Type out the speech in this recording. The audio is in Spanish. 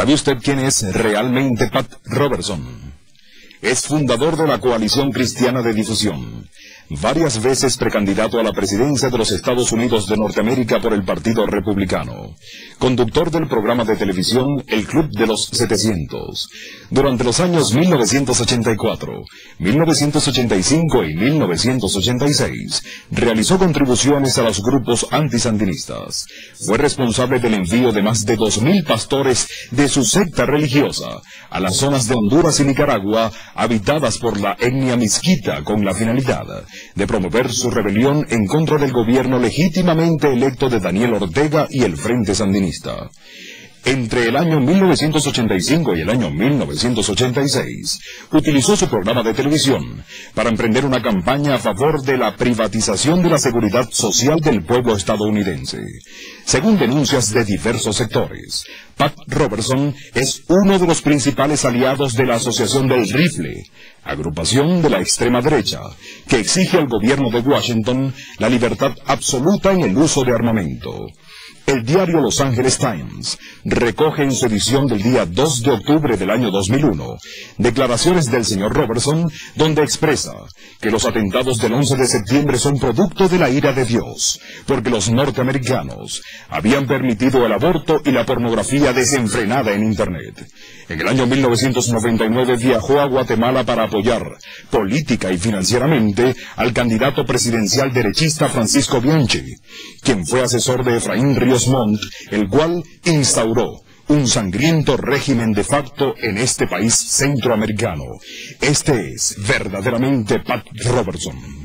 ¿Sabe usted quién es realmente Pat Robertson? Es fundador de la Coalición Cristiana de Difusión varias veces precandidato a la presidencia de los Estados Unidos de Norteamérica por el Partido Republicano, conductor del programa de televisión El Club de los 700. Durante los años 1984, 1985 y 1986, realizó contribuciones a los grupos antisandinistas. Fue responsable del envío de más de 2.000 pastores de su secta religiosa a las zonas de Honduras y Nicaragua habitadas por la etnia misquita con la finalidad de promover su rebelión en contra del gobierno legítimamente electo de Daniel Ortega y el Frente Sandinista. Entre el año 1985 y el año 1986, utilizó su programa de televisión para emprender una campaña a favor de la privatización de la seguridad social del pueblo estadounidense. Según denuncias de diversos sectores, Pat Robertson es uno de los principales aliados de la Asociación del Rifle, agrupación de la extrema derecha, que exige al gobierno de Washington la libertad absoluta en el uso de armamento. El diario Los Angeles Times recoge en su edición del día 2 de octubre del año 2001 declaraciones del señor Robertson donde expresa que los atentados del 11 de septiembre son producto de la ira de Dios, porque los norteamericanos habían permitido el aborto y la pornografía desenfrenada en Internet. En el año 1999 viajó a Guatemala para apoyar política y financieramente al candidato presidencial derechista Francisco Bianchi, quien fue asesor de Efraín Ríos El cual instauró un sangriento régimen de facto en este país centroamericano. Este es verdaderamente Pat Robertson.